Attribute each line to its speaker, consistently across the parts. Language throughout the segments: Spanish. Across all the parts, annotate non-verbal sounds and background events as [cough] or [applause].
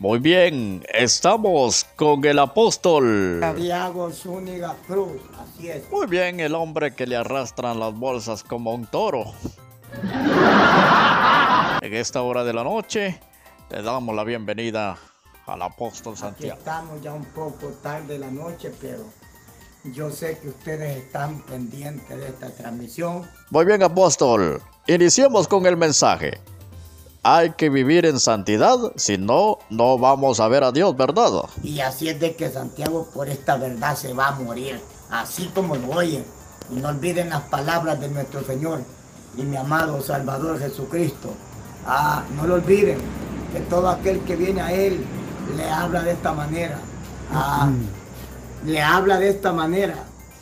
Speaker 1: Muy bien, estamos con el apóstol.
Speaker 2: Santiago Zúñiga Cruz, así es.
Speaker 1: Muy bien, el hombre que le arrastran las bolsas como un toro. [laughs] En esta hora de la noche le damos la bienvenida al apóstol
Speaker 2: Aquí
Speaker 1: Santiago.
Speaker 2: estamos ya un poco tarde de la noche, pero yo sé que ustedes están pendientes de esta transmisión.
Speaker 1: Muy bien, apóstol. Iniciemos con el mensaje. Hay que vivir en santidad, si no, no vamos a ver a Dios, ¿verdad?
Speaker 2: Y así es de que Santiago por esta verdad se va a morir, así como lo oyen. Y no olviden las palabras de nuestro Señor y mi amado Salvador Jesucristo. Ah, no lo olviden, que todo aquel que viene a Él le habla de esta manera. Ah, le habla de esta manera,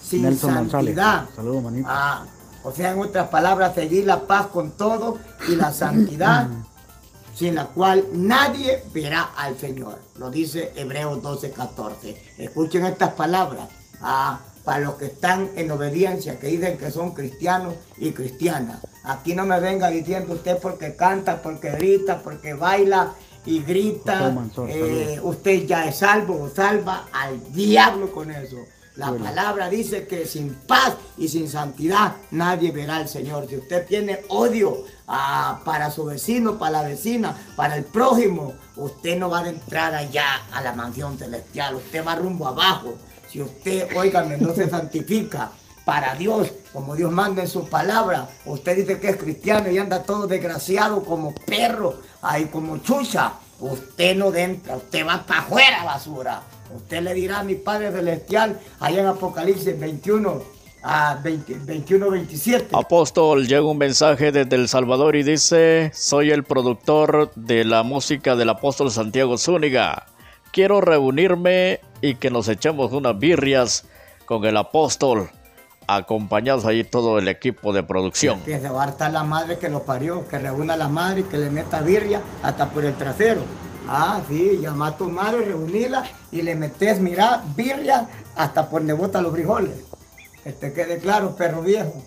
Speaker 2: sin
Speaker 3: Nelson
Speaker 2: santidad.
Speaker 3: Saludos, manito.
Speaker 2: Ah, o sea, en otras palabras, seguir la paz con todo y la santidad, [clears throat] [clears throat] sin la cual nadie verá al Señor. Lo dice Hebreos 12, 14. Escuchen estas palabras. Ah, para los que están en obediencia, que dicen que son cristianos y cristianas. Aquí no me venga diciendo usted porque canta, porque grita, porque baila y grita.
Speaker 3: Mansor,
Speaker 2: eh, usted ya es salvo o salva al diablo con eso. La
Speaker 3: Bueno.
Speaker 2: palabra dice que sin paz y sin santidad nadie verá al Señor. Si usted tiene odio ah, para su vecino, para la vecina, para el prójimo, usted no va a entrar allá a la mansión celestial. Usted va rumbo abajo. Si usted, óigame, no se santifica para Dios, como Dios manda en su palabra, usted dice que es cristiano y anda todo desgraciado como perro, ahí como chucha. Usted no entra, usted va para afuera, basura. Usted le dirá a mi Padre Celestial, allá en Apocalipsis 21, a 20 21, 27.
Speaker 1: Apóstol, llega un mensaje desde El Salvador y dice, soy el productor de la música del apóstol Santiago Zúñiga. Quiero reunirme y que nos echemos unas birrias con el apóstol, acompañados ahí todo el equipo de producción.
Speaker 2: Que se va a hartar la madre que lo parió, que reúna a la madre y que le meta birria hasta por el trasero. Ah, sí, llama a tu madre, reunila y le metes, mira, birria hasta por donde los frijoles. Que te quede claro, perro viejo.